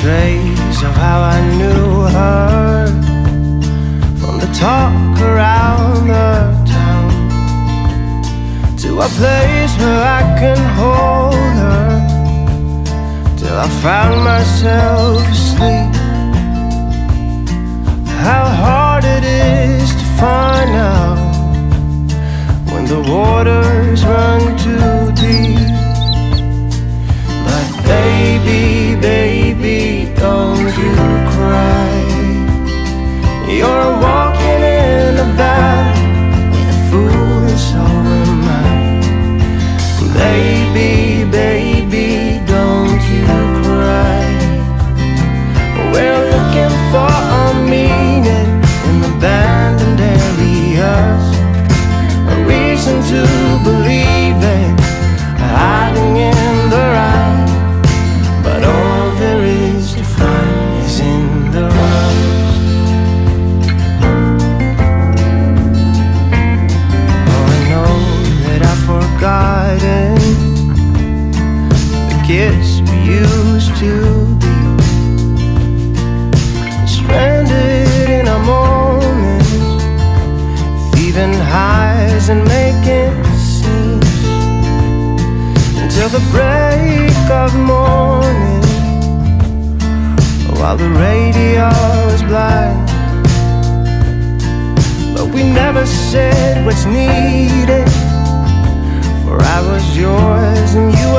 Memories of how I knew her. From the talk around the town To a place where I can hold her. Till I found myself The kids we used to be Stranded in our moments Thieving highs and making scenes Until the break of morning While the radio is blind. But we never said what's needed For I was yours and you